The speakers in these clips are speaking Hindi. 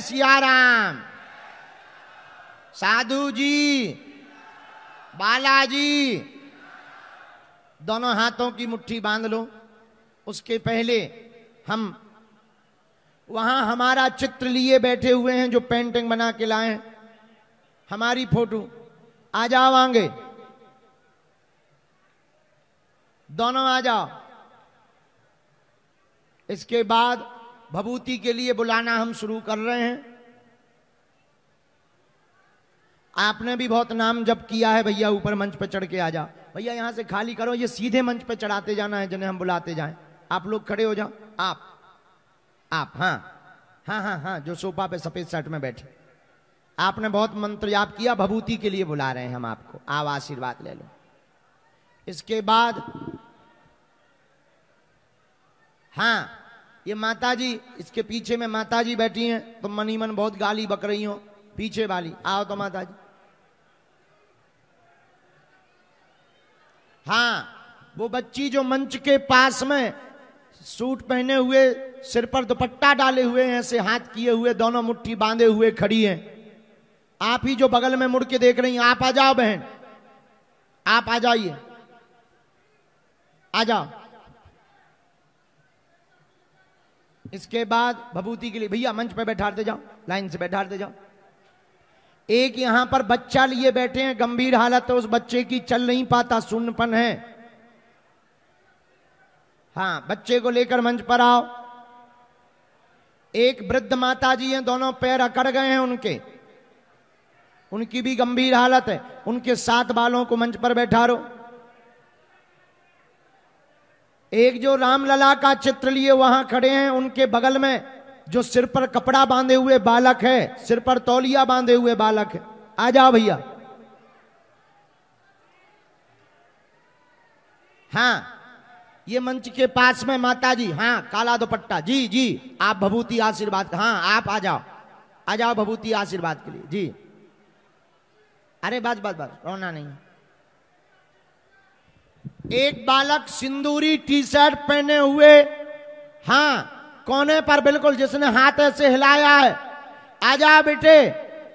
सियाराम। साधु जी बालाजी, दोनों हाथों की मुट्ठी बाँध लो। उसके पहले हम वहाँ हमारा चित्र लिए बैठे हुए हैं जो पेंटिंग बना के लाए हैं। हमारी फ़ोटो। आ जाओ आगे। दोनों आ जाओ। इसके बाद भभूति के लिए बुलाना हम शुरू कर रहे हैं। आपने भी बहुत नाम जब किया है, भैया, ऊपर मंच पर चढ़ के आ जाओ भैया, यहाँ से खाली करो, ये सीधे मंच पर चढ़ाते जाना है, जिन्हें हम बुलाते जाएँ। आप लोग खड़े हो जाओ। आप आप हाँ हाँ हाँ हाँ जो सोफा पे सफ़ेद शर्ट में बैठे। आपने बहुत मंत्र याप किया, भभूति के लिए बुला रहे हैं हम आपको। आप आशीर्वाद ले लो। इसके बाद हाँ ये माता जी इसके पीछे में माता जी बैठी हैं तो मनी मन बहुत गाली बक रही हो। पीछे वाली, आओ तो माता जी हाँ वो बच्ची जो मंच के पास में सूट पहने हुए, सिर पर दुपट्टा डाले हुए हैं, ऐसे हाथ किए हुए, दोनों मुट्ठी बांधे हुए खड़ी हैं। आप ही जो बगल में मुड़ के देख रही आप आ जाओ बहन। आप आ जाइए। आ जाओ। इसके बाद भभूति के लिए, भैया, मंच पे बैठाते जाओ, लाइन से बैठाते जाओ। एक यहाँ पर बच्चा लिए बैठे हैं, गंभीर हालत है, उस बच्चे की चल नहीं पाता, सुन्नपन है। हाँ बच्चे को लेकर मंच पर आओ। एक वृद्ध माता जी हैं, दोनों पैर अकड़ गए हैं उनके। उनकी भी गंभीर हालत है, उनके सात बालों को मंच पर बैठा रो एक जो रामलला का चित्र लिए वहाँ खड़े हैं, उनके बगल में जो सिर पर कपड़ा बांधे हुए बालक है, सिर पर तौलिया बांधे हुए बालक है। आ जाओ भैया। हाँ ये मंच के पास में माता जी हाँ काला दुपट्टा। जी जी, आप भभूति आशीर्वाद हाँ आप आ जाओ। आ जाओ भभूति आशीर्वाद के लिए, जी। अरे बस बस बस, रोना नहीं। एक बालक सिंदूरी टी शर्ट पहने हुए हाँ कोने पर बिल्कुल जिसने हाथ ऐसे हिलाया है आ जाओ बेटे,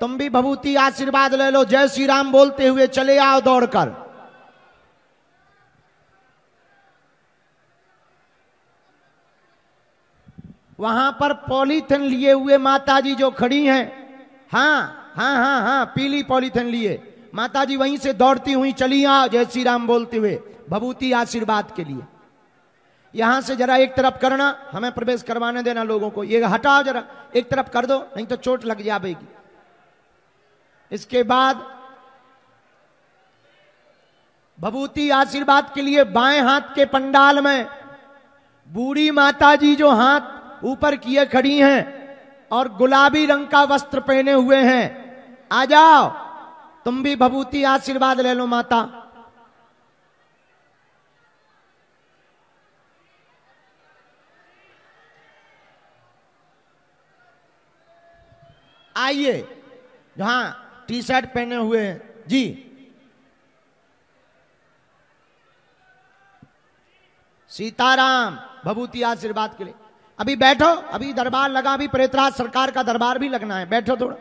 तुम भी भभूति आशीर्वाद ले लो, जय श्री राम, बोलते हुए चले आओ दौड़कर। वहाँ पर पॉलीथिन लिए हुए माता जी जो खड़ी हैं हाँ हाँ हाँ हाँ पीली पॉलीथिन लिए। माता जी वहीं से दौड़ती हुई चली आओ जय श्री राम बोलते हुए। भभूति आशीर्वाद के लिए। यहाँ से जरा एक तरफ़ करना, हमें प्रवेश करवाने देना लोगों को। ये हटाओ जरा, एक तरफ़ कर दो, नहीं तो चोट लग जाएगी। इसके बाद भभूति आशीर्वाद के लिए बाएँ हाथ के पंडाल में बूढ़ी माता जी जो हाथ ऊपर किए खड़ी हैं और गुलाबी रंग का वस्त्र पहने हुए हैं, आ जाओ। तुम भी भभूति आशीर्वाद ले लो माता। आइए। जहाँ टी शर्ट पहने हुए हैं। जी। सीताराम, भभूति आशीर्वाद के लिए। अभी बैठो, अभी दरबार लगा, अभी प्रेतराज सरकार का दरबार भी लगना है। बैठो थोड़ा।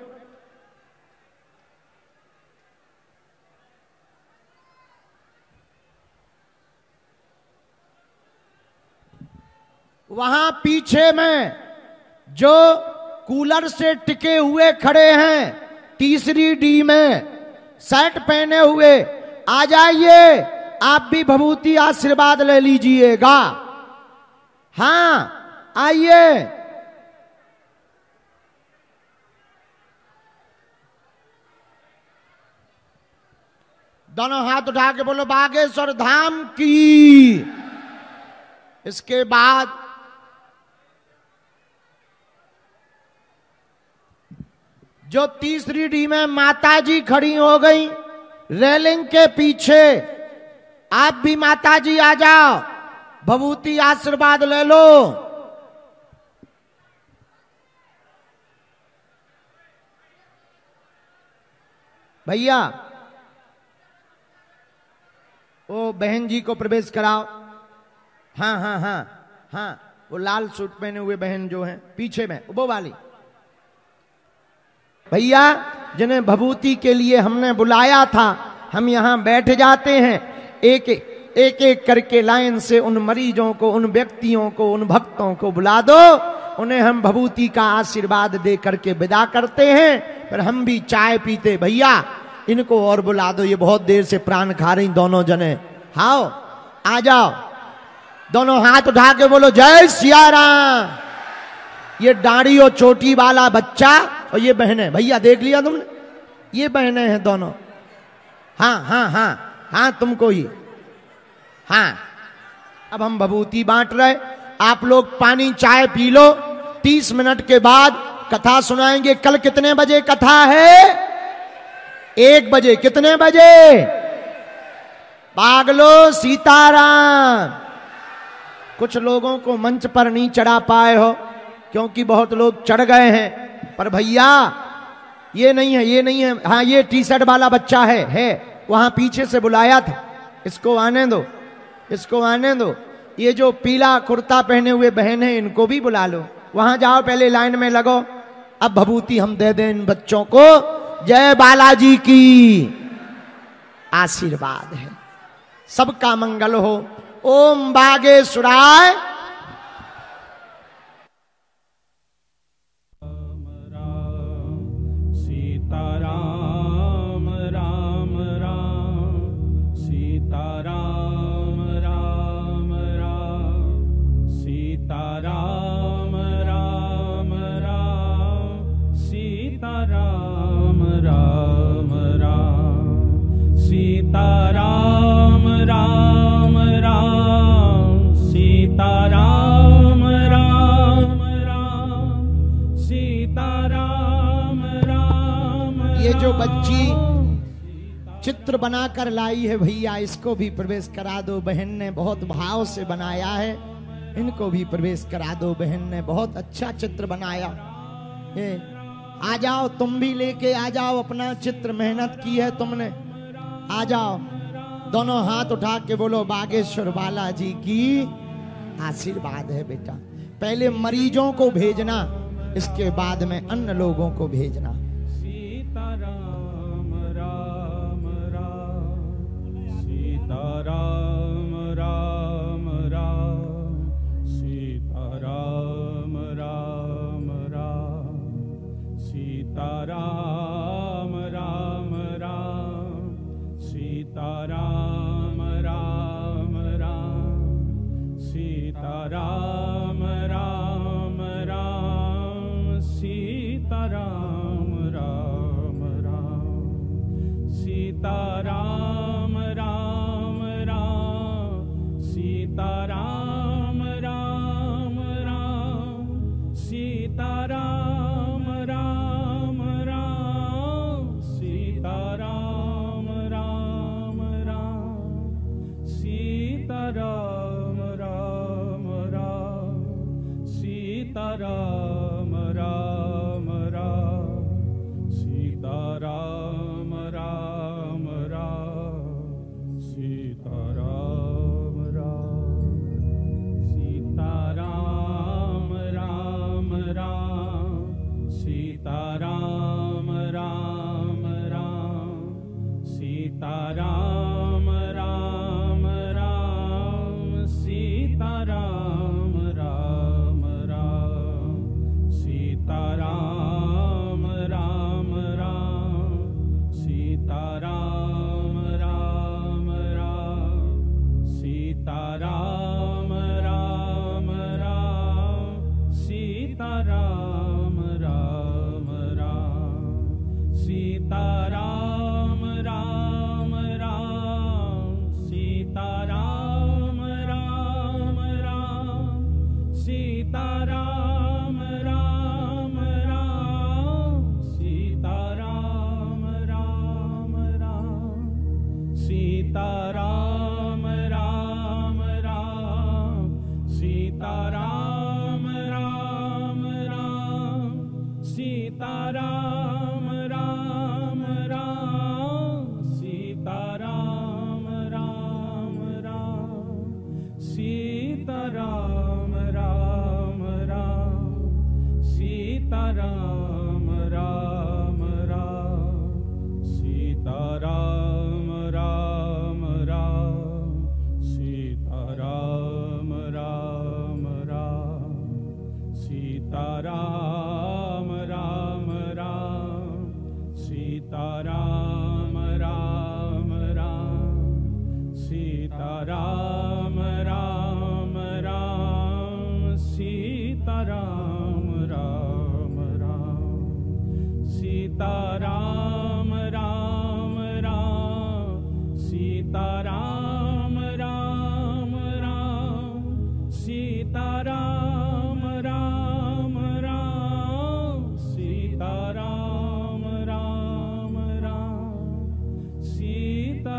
वहाँ पीछे में जो कूलर से टिके हुए खड़े हैं तीसरी डी में। शर्ट पहने हुए, आ जाइए, आप भी भभूति आशीर्वाद ले लीजिएगा। हाँ आइए। दोनों हाथ उठा के बोलो, बागेश्वर धाम की। इसके बाद जो तीसरी डी में माता जी खड़ी हो गई, रेलिंग के पीछे, आप भी माता जी आ जाओ, भभूति आशीर्वाद ले लो। भैया वो बहन जी को प्रवेश कराओ। हाँ हाँ हाँ हाँ वो लाल सूट पहने हुए बहन जो है, पीछे में, वो वाली। भैया, जिन्हें भभूति के लिए हमने बुलाया था, हम यहाँ बैठ जाते हैं। एक एक एक करके लाइन से उन मरीजों को, उन व्यक्तियों को, उन भक्तों को बुला दो। उन्हें हम भभूति का आशीर्वाद दे करके विदा करते हैं, पर हम भी चाय पीते। भैया, इनको और बुला दो, ये बहुत देर से प्राण खा रही दोनों जने। हाओ आ जाओ। दोनों हाथ उठा के बोलो, जय सिया राम। ये दाढ़ी और चोटी वाला बच्चा और ये बहने भैया, देख लिया तुमने? ये बहने हैं दोनों। हाँ हाँ हाँ हाँ तुमको ही। हाँ। अब हम भभूति बांट रहे। आप लोग पानी, चाय पी लो। तीस मिनट के बाद कथा सुनाएँगे। कल कितने बजे कथा है? एक बजे। कितने बजे? पागलो सीताराम। कुछ लोगों को मंच पर नहीं चढ़ा पाए हो, क्योंकि बहुत लोग चढ़ गए हैं। पर भैया, ये नहीं है, ये नहीं है। हाँ ये टी शर्ट वाला बच्चा है है। वहाँ पीछे से बुलाया था। इसको आने दो, इसको आने दो। ये जो पीला कुर्ता पहने हुए बहन है, इनको भी बुला लो। वहाँ जाओ, पहले लाइन में लगो। अब भभूति हम दे दें इन बच्चों को। जय बालाजी की। आशीर्वाद है। सबका मंगल हो। ओम बागेश्वराय। सीताराम जो बच्ची चित्र बनाकर लाई है, भैया, इसको भी प्रवेश करा दो। बहन ने बहुत भाव से बनाया है। इनको भी प्रवेश करा दो। बहन ने बहुत अच्छा चित्र बनाया ये आ जाओ, तुम भी लेके आ जाओ। अपना चित्र मेहनत की है तुमने। आ जाओ। दोनों हाथ उठा के बोलो, बागेश्वर बालाजी की आशीर्वाद है बेटा। पहले मरीजों को भेजना, इसके बाद में अन्य लोगों को भेजना। Ram Ram Ram. Ram Sitaram Ram Ram Ram Sita Ram. Ram Sitaram ी राम राम राम सीतारा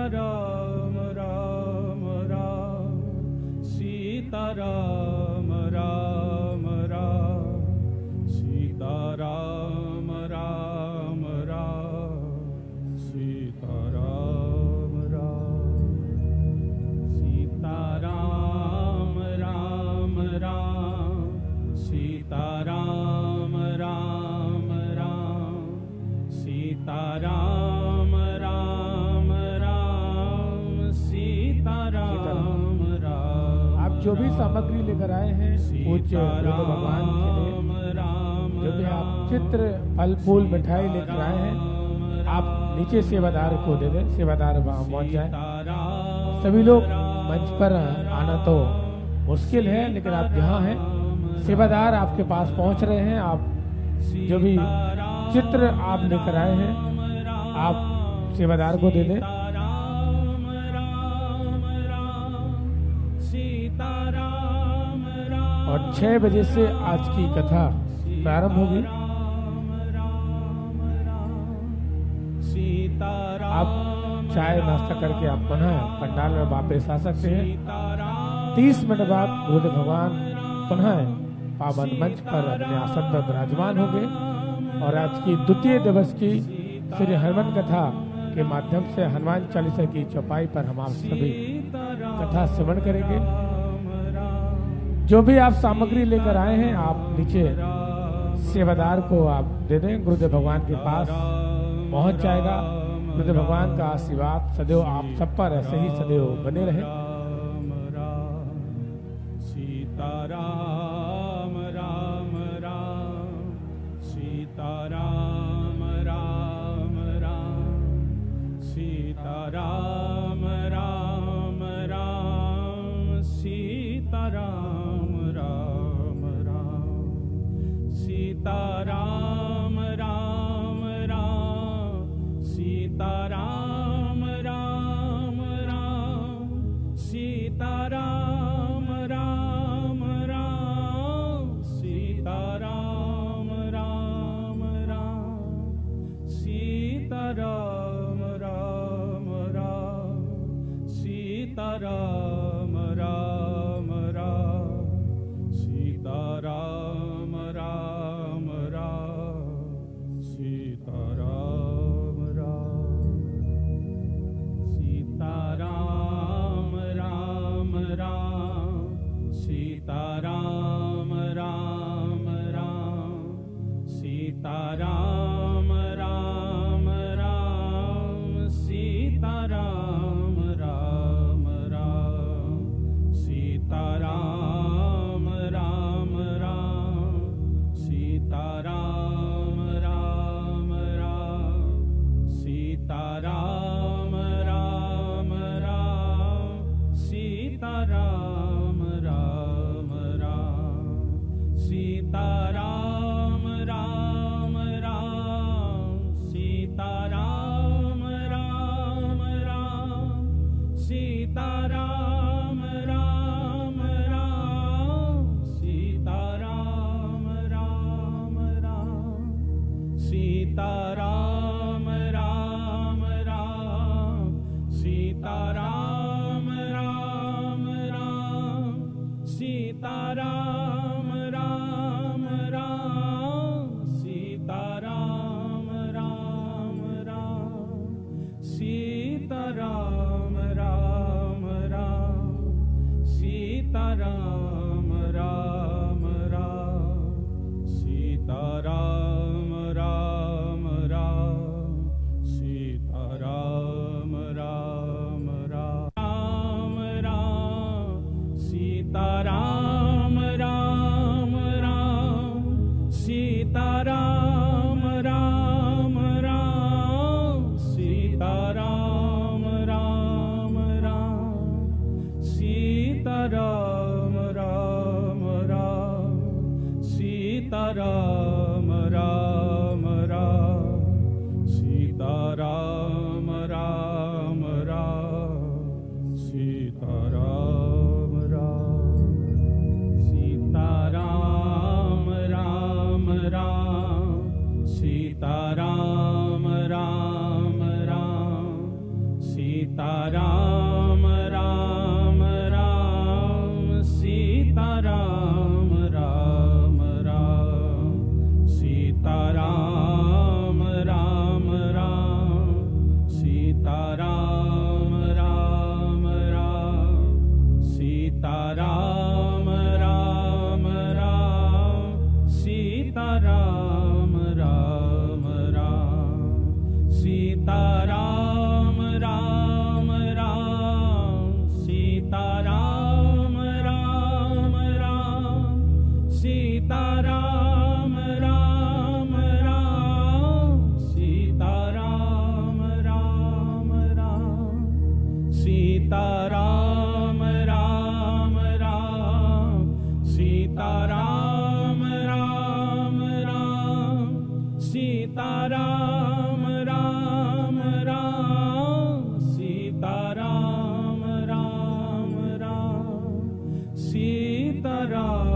Radha. जो भी सामग्री लेकर आए हैं पूज्य गुरु भगवान के लिए। जो भी आप चित्र फल फूल मिठाई लेकर आए हैं आप नीचे सेवादार को दे दें सेवादार वहाँ पहुँच जाए। सभी लोग मंच पर आना तो मुश्किल है लेकिन आप जहाँ हैं। सेवादार आपके पास पहुँच रहे हैं आप जो भी चित्र आप लेकर आए हैं आप सेवादार को दे दें। और छह बजे से आज की कथा प्रारंभ होगी। आप चाय नाश्ता करके आप पुनः पंडाल में वापस आ सकते हैं। तीस मिनट बाद गुरुदेव भगवान पुनः पावन मंच पर अपने आसन पर विराजमान होंगे और आज की द्वितीय दिवस की श्री हनुमान कथा के माध्यम से हनुमान चालीसा की चौपाई पर हम आप सभी कथा श्रवण करेंगे। जो भी आप सामग्री लेकर आए हैं, आप नीचे सेवादार को आप दे दें। गुरुदेव भगवान के पास पहुँच जाएगा। गुरुदेव भगवान का आशीर्वाद सदैव आप सब पर ऐसे ही सदैव बने रहे। राम सीताराम सीतारा तारा tara Ram.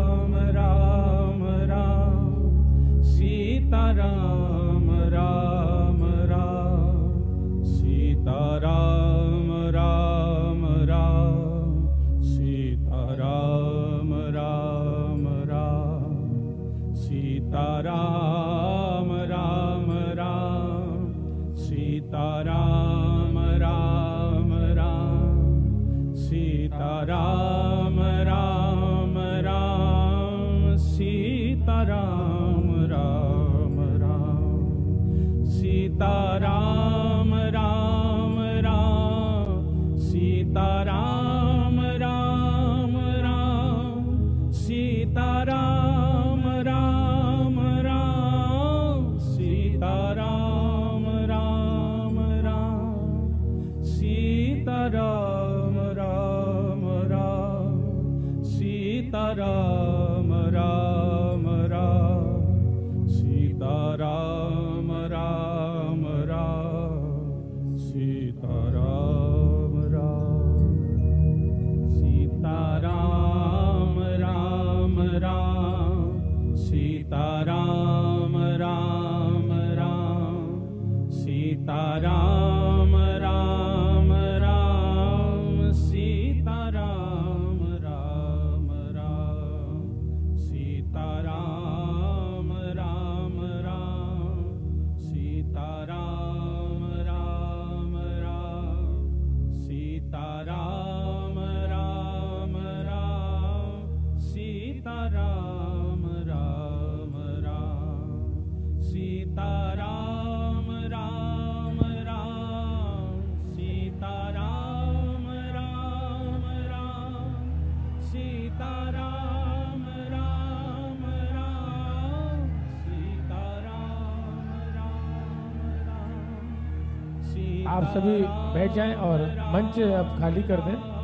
找 सीता राम राम राम। सीता राम राम राम। सीता राम राम राम। सीता राम राम राम। सीता राम राम राम। आप सभी बैठ जाएँ और मंच अब खाली कर दें।